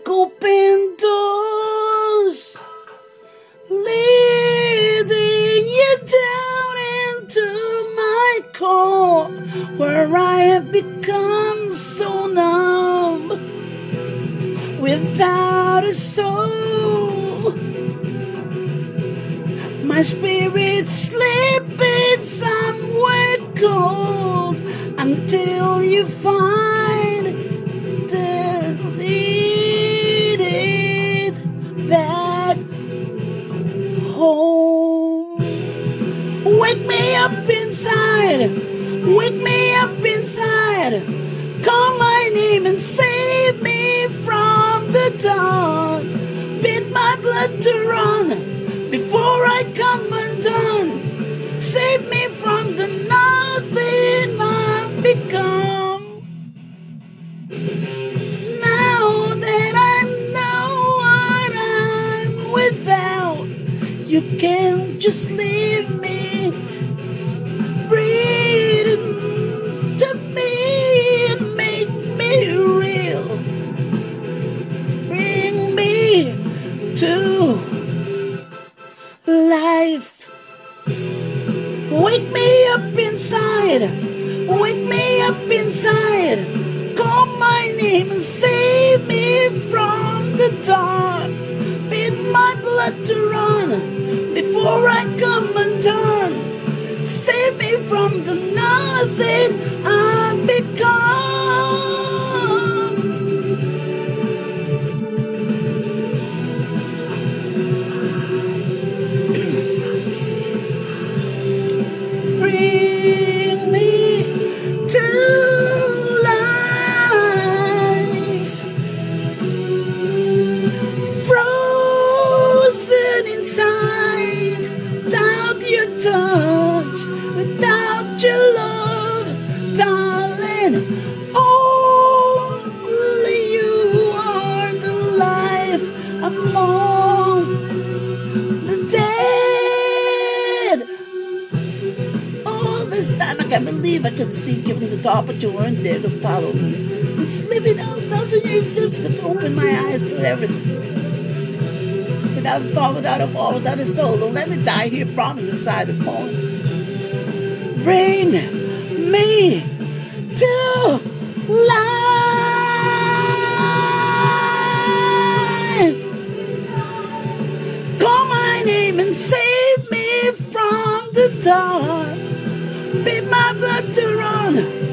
like open doors, leading you down into my core, where I have become so numb without a soul. My spirit's sleeping somewhere cold until you find wake me up inside. Call my name and save me from the dark. Bid my blood to run before I come undone. Save me from the nothing I've become. Now that I know what I'm without, you can't just leave me. To life. Wake me up inside. Wake me up inside. Call my name and save me from the dark. Bid my blood to run before I come undone. Save me from the nothing darling. Only you are the life among the dead. All this time, I can't believe I could see from the top, but you weren't there to follow me. It's living out thousand years since, but open my eyes to everything. Without a thought, without a fall, without a soul, don't let me die here, promise beside the pond. Bring me and save me from the dark. Bid my blood to run